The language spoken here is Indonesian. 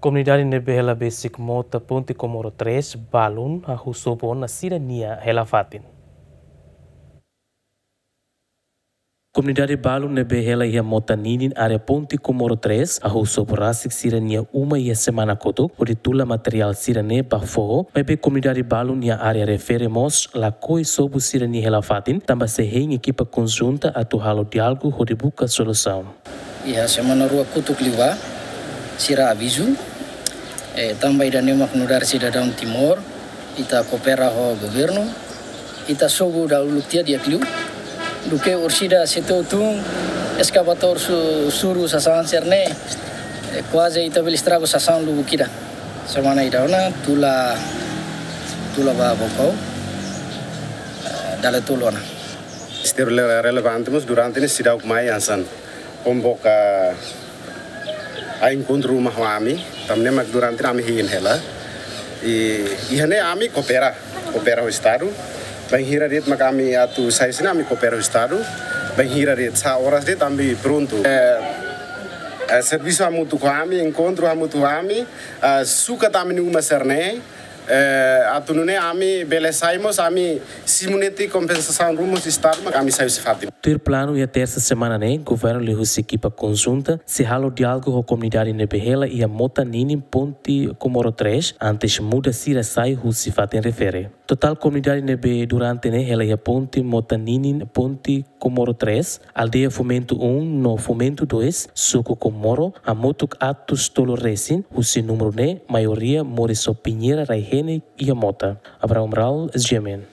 Comunidade Nebela Basic Mota Ponte Comoro 3 Balun a Husobon na Sirania Helafatin. Comunidade Balun Nebehela e a Mota Ninin área Ponte Comoro 3 a Husoborasic Sirania uma e a semana koto o tula material cidadania Bafo mas be Comunidade Balun nia área referemos la coi sobo Sirania Helafatin também se em equipa conjunta a tuhalo diálogo o de buka solução. Ia semana rua Kutukliwa, Sira aviso eh, também da nema comunidade cidadão Timor, ita coopera ho governo, ita sobo da uluktia dia kliu, duke ursida situ tung eskavator su, suru sasangan serne, eh, quase ita belistrago sasangan lubu kida. Semana ida ona tula tula ba bokau, eh, dale tulona. Still relevante, mas durante ini sidau kumai ansan convoca a encontro uma mak durante ami hin hela. E ihane ami coopera coopera o estado bem hira dit mak ami atu sai sina ami coopera o estado bem hira dit sa horas dit ami pronto é, é, serviço a mutu ami encontro a mutu ami. Uh, suka tamni uma serne eh, atunune ami belesaimos ami simuneti compensação rumos estado ami saiu sifati Ter plano e a terça semana né, governo lhe equipa conjunta, se halo diálogo com a comunidade nebehela e a mota nini ponte Comoro 3, antes muda sira sai hu se fatem refere. Total comunidade nebe durante né, ela e a ponte mota nini ponte Comoro 3, aldeia Fomento 1 no Fomento 2, suco Comoro, a motuk atus tolo resin, se número né, maioria Moriso Pinheira Пеник и Ямота. Авраам Рал с Джемен.